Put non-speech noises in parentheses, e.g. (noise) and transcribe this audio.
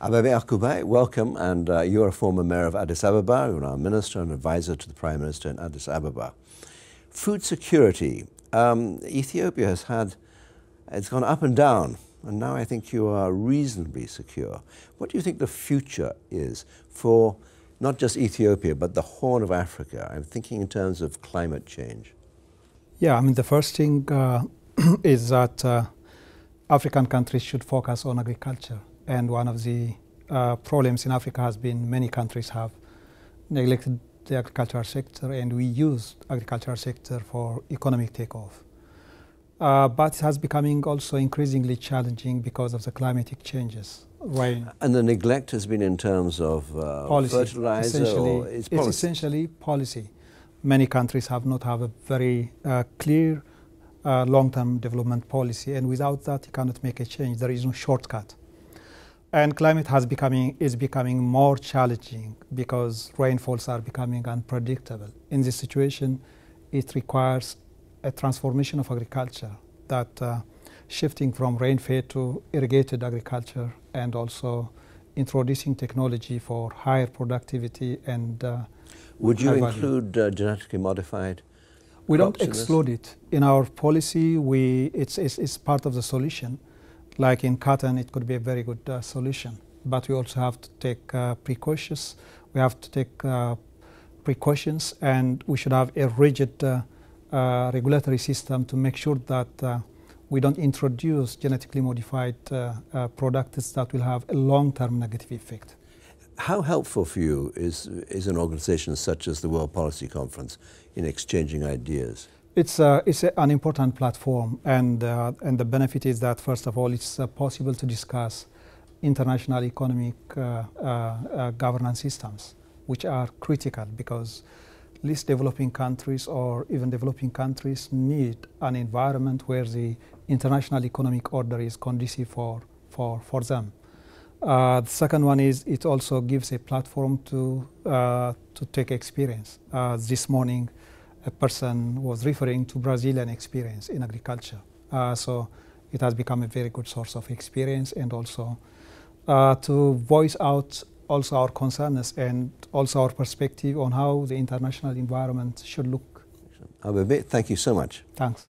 Arkebe Oqubay, welcome, and uh, you're a former mayor of Addis Ababa, you're now a minister and advisor to the Prime Minister in Addis Ababa. Food security. Um, Ethiopia has had, it's gone up and down, and now I think you are reasonably secure. What do you think the future is for not just Ethiopia, but the Horn of Africa? I'm thinking in terms of climate change. Yeah, I mean, the first thing uh, (clears throat) is that uh, African countries should focus on agriculture and one of the uh, problems in Africa has been many countries have neglected the agricultural sector and we use agricultural sector for economic takeoff. Uh, but it has becoming also increasingly challenging because of the climatic changes. Rain. And the neglect has been in terms of uh, policy, fertilizer essentially, it's, it's essentially policy. Many countries have not have a very uh, clear uh, long-term development policy and without that you cannot make a change. There is no shortcut. And climate has becoming, is becoming more challenging because rainfalls are becoming unpredictable. In this situation, it requires a transformation of agriculture that uh, shifting from rain-fed to irrigated agriculture and also introducing technology for higher productivity and uh, Would you include uh, genetically modified We don't exclude it. In our policy, we, it's, it's, it's part of the solution like in cotton, it could be a very good uh, solution. But we also have to take uh, precautions. We have to take uh, precautions, and we should have a rigid uh, uh, regulatory system to make sure that uh, we don't introduce genetically modified products that will have a long-term negative effect. How helpful for you is, is an organization such as the World Policy Conference in exchanging ideas? It's, uh, it's a, an important platform, and, uh, and the benefit is that, first of all, it's uh, possible to discuss international economic uh, uh, uh, governance systems, which are critical because least developing countries or even developing countries need an environment where the international economic order is conducive for, for, for them. the second one is it also gives a platform to, to take experience. this morning, a person was referring to Brazilian experience in agriculture. Uh, so it has become a very good source of experience and also uh, to voice out also our concerns and also our perspective on how the international environment should look. Arkebe, thank you so much. Thanks.